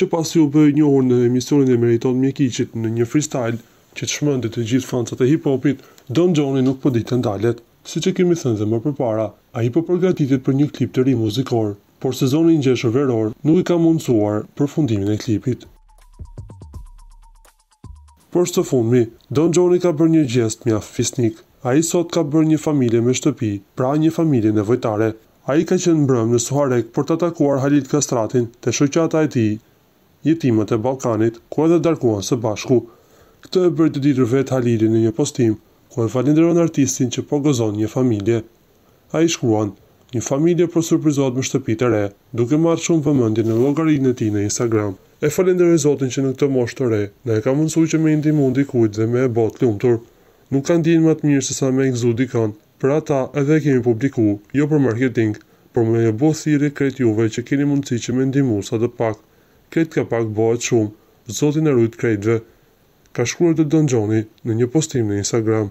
që pasi u bë i njohur në emisionin e Meriton Mjekiqit në një freestyle që çmendi të gjithë fansat e hip-hopit, Don Johnny nuk po di të ndalet. Siç e kemi thënë dhe më përpara, ai po përgatitet për një klip të ri muzikor, por sezoni i ngjeshur veror nuk i ka mundësuar përfundimin e klipit. Por së fundmi, Don Xhoni ka bërë një gjest mjaft fisnik. Ai sot ka bërë një familje me shtëpi, pra një familje nevojtare. Ai ka qenë mbrëmë në Suharekë për ta takuar Halil Kastratin te shoqata e tij, Jetimët e Ballkanit, ku edhe darkuan së bashku. Këtë e bëri të ditur vetë Halili në një postim, ku e falënderon artistin që po gëzon një familje. Ai shkruan, Një familje po surprizohet me shtëpi të re, duke marrë shumë vëmendje në llogarinë e tij në Instagram. E falenderoj Zotin që në këtë moshë të re, na e ka mundësu që me i ndihmu dikujt dhe me e bo të lumtur. Nuk ka ndjenjë ma të mirë se sa me e gzu dikon. Për ata, edhe e kemi publiku, jo për marketing, por me ju bo thirrje krejt juve që keni mundësi që me ndihmu sado pak. Krejt ka pak bohet shumë. Zoti na rujt krejtve. Ka shkruar dhe Don Xhoni në një postim në Instagram.